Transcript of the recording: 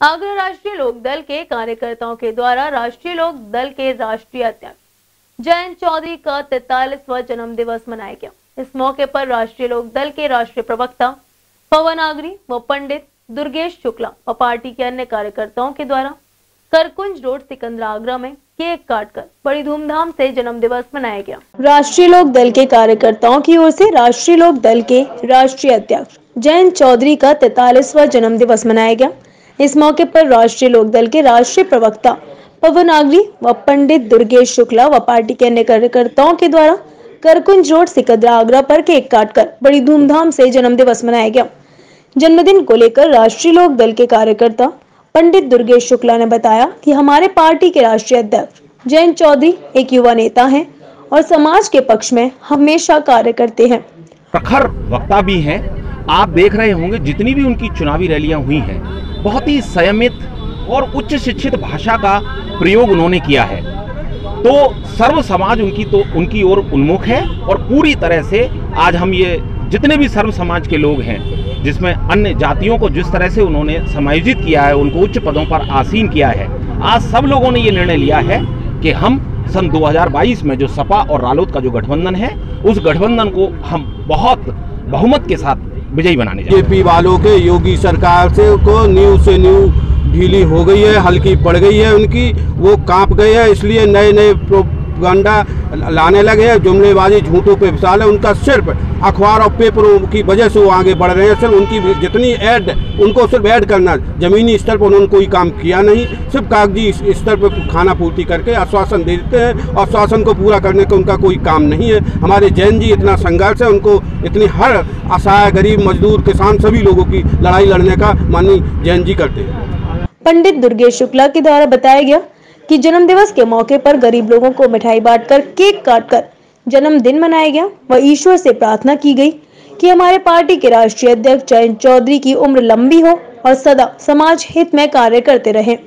आगरा राष्ट्रीय लोक दल के कार्यकर्ताओं के द्वारा राष्ट्रीय लोक दल के राष्ट्रीय अध्यक्ष जयंत चौधरी का तैतालीसवा जन्म दिवस मनाया गया। इस मौके पर राष्ट्रीय लोक दल के राष्ट्रीय प्रवक्ता, पवन आगरी व पंडित दुर्गेश शुक्ला व पार्टी के अन्य कार्यकर्ताओं के द्वारा करकुंज रोड सिकंदरा आगरा में केक काटकर बड़ी धूमधाम से जन्म दिवस मनाया गया। राष्ट्रीय लोक दल के कार्यकर्ताओं की ओर से राष्ट्रीय लोक दल के राष्ट्रीय अध्यक्ष जयंत चौधरी का तैतालीसवा जन्म दिवस मनाया गया। इस मौके पर राष्ट्रीय लोक दल के राष्ट्रीय प्रवक्ता पवन आगरी व पंडित दुर्गेश शुक्ला व पार्टी के अन्य कार्यकर्ताओं के द्वारा करकुंज रोड सिकंदरा आगरा पर केक काटकर बड़ी धूमधाम से जन्म दिवस मनाया गया। जन्मदिन को लेकर राष्ट्रीय लोक दल के कार्यकर्ता पंडित दुर्गेश शुक्ला ने बताया कि हमारे पार्टी के राष्ट्रीय अध्यक्ष जयंत चौधरी एक युवा नेता हैं और समाज के पक्ष में हमेशा कार्य करते हैं। प्रखर वक्ता भी हैं। आप देख रहे होंगे जितनी भी उनकी चुनावी रैलियाँ हुई हैं बहुत ही संयमित और उच्च शिक्षित भाषा का प्रयोग उन्होंने किया है। तो सर्व समाज उनकी तो उनकी ओर उन्मुख है और पूरी तरह से आज हम ये जितने भी सर्व समाज के लोग हैं, जिसमें अन्य जातियों को जिस तरह से उन्होंने समायोजित किया है, उनको उच्च पदों पर आसीन किया है, आज सब लोगों ने ये निर्णय लिया है कि हम सन 2022 में जो सपा और रालोद का जो गठबंधन है, उस गठबंधन को हम बहुत बहुमत के साथ विजयी बनाने जा बीजेपी वालों के योगी सरकार से को न्यू से न्यू ढीली हो गई है, हल्की पड़ गई है उनकी, वो काँप गए हैं, इसलिए नए नए प्रोपगंडा लाने लगे हैं, जुमलेबाजी झूठों पे विशाल है, उनका सिर्फ़ अखबार और पेपरों की वजह से वो आगे बढ़ रहे हैं, सिर्फ़ उनकी जितनी ऐड उनको सिर्फ़ ऐड करना जमीनी स्तर पर उन्होंने कोई काम किया नहीं, सिर्फ़ कागज़ी स्तर पर खाना पूर्ति करके आश्वासन दे देते हैं और आश्वासन को पूरा करने का उनका कोई काम नहीं है। हमारे जैन जी इतना संघर्ष है, उनको इतनी हर असहाय गरीब मजदूर किसान सभी लोगों की लड़ाई लड़ने का माननीय जैन जी करते हैं। पंडित दुर्गेश शुक्ला के द्वारा बताया गया कि जन्म दिवस के मौके पर गरीब लोगों को मिठाई बांटकर केक काटकर जन्मदिन मनाया गया। व ईश्वर से प्रार्थना की गई कि हमारे पार्टी के राष्ट्रीय अध्यक्ष जयंत चौधरी की उम्र लंबी हो और सदा समाज हित में कार्य करते रहें।